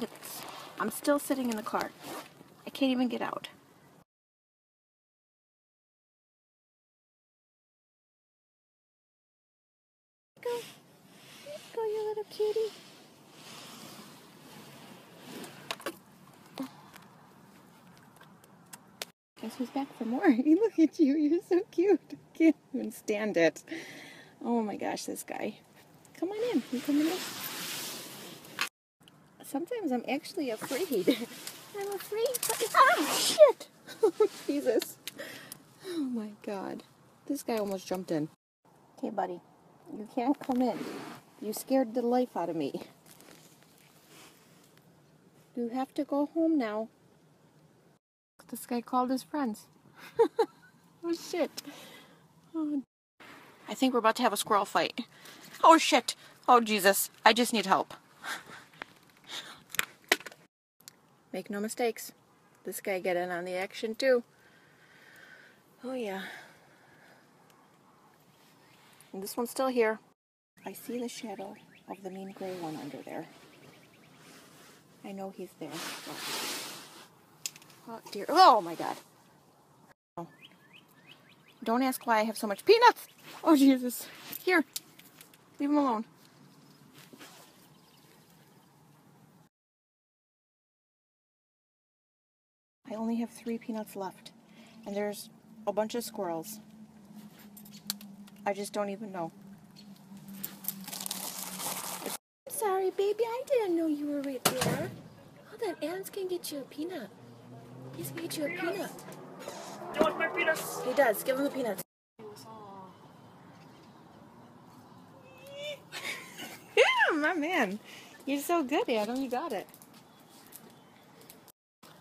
Look at this. I'm still sitting in the car. I can't even get out. Go. Go, you little cutie. Guess who's back for more? Look at you. You're so cute. I can't even stand it. Oh my gosh, this guy. Come on in. You coming in? Sometimes I'm actually afraid. I'm afraid. But, ah, shit. Oh, Jesus. Oh my God. This guy almost jumped in. Okay, buddy. You can't come in. You scared the life out of me. You have to go home now. This guy called his friends. oh shit. Oh. I think we're about to have a squirrel fight. Oh shit. Oh Jesus. I just need help. Make no mistakes. This guy get in on the action too. Oh yeah. And this one's still here. I see the shadow of the mean gray one under there. I know he's there. Oh dear. Oh my god. Oh. Don't ask why I have so much peanuts. Oh Jesus. Here. Leave him alone. I only have three peanuts left. And there's a bunch of squirrels. I just don't even know. Sorry, baby. I didn't know you were right there. Hold on. Ann's can get you a peanut. He's gonna get you a peanut. You want my peanuts? He does. Give him the peanuts. yeah, my man. You're so good, Adam. You got it.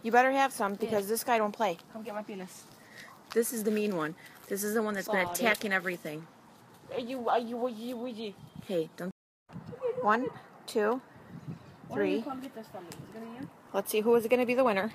You better have some because this guy don't play. Come get my penis. This is the mean one. This is the one that's been attacking everything. Are you, are you, are you, are you? Hey, don't. One, two, three. Why don't you come get this from me? Is it gonna you? Let's see who is going to be the winner.